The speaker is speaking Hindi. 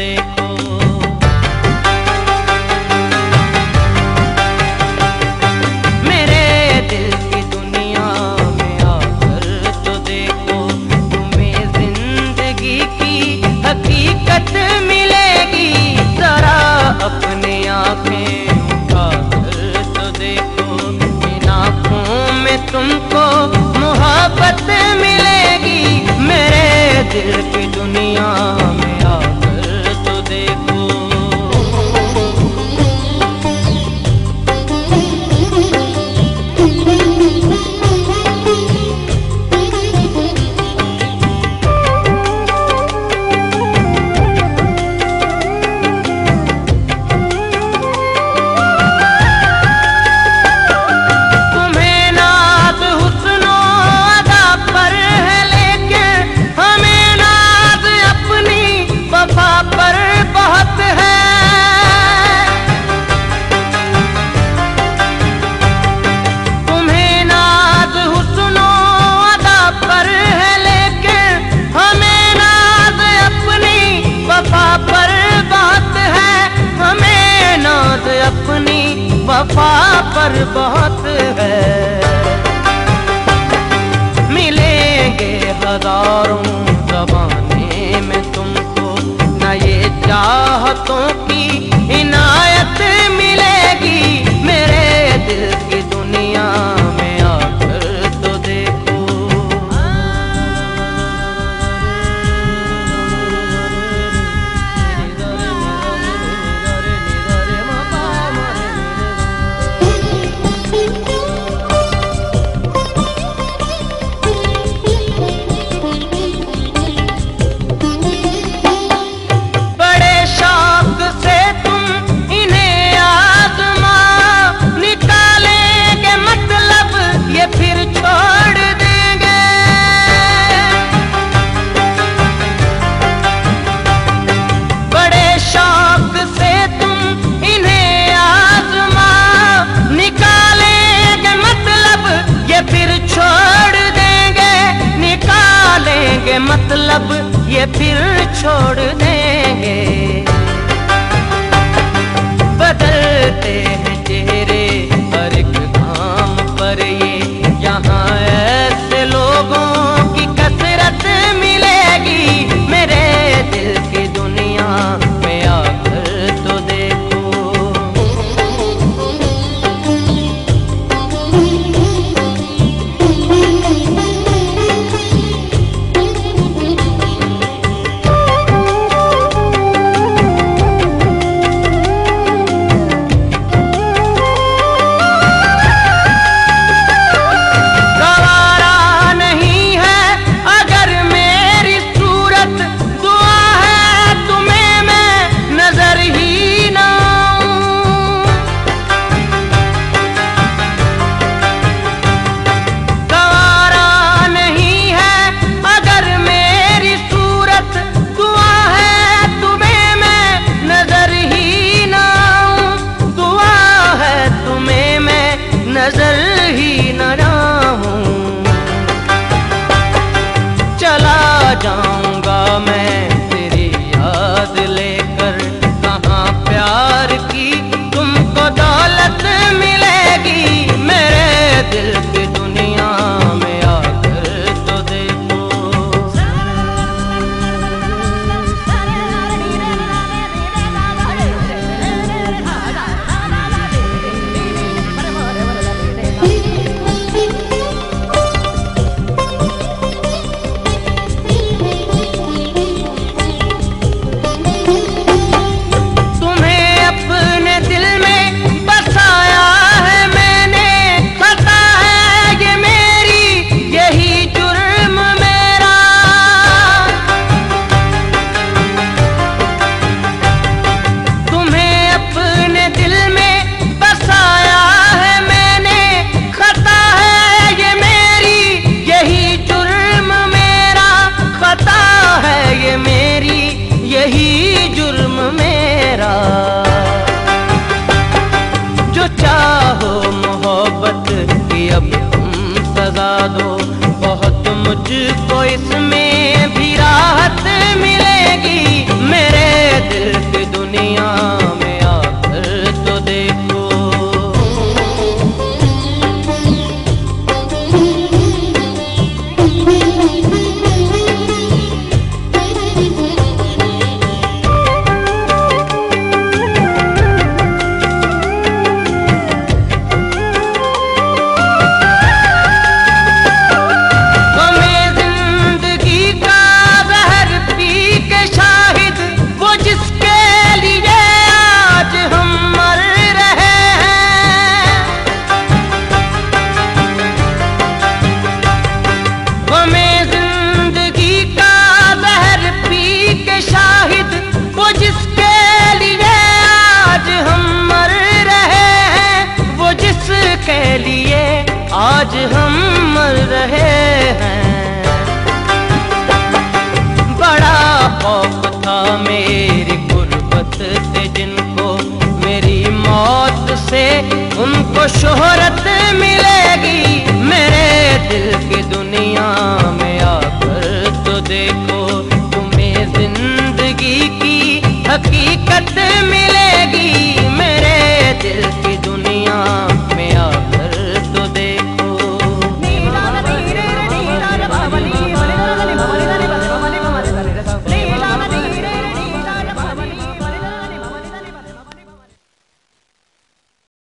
day. वफा पर बहुत है। मतलब ये फिर छोड़ दे। कहीं न सजा दो। बहुत मुझको इसमें भी राहत मिलेगी। मेरे दिल की दुनिया से उनको शोहरत मिले।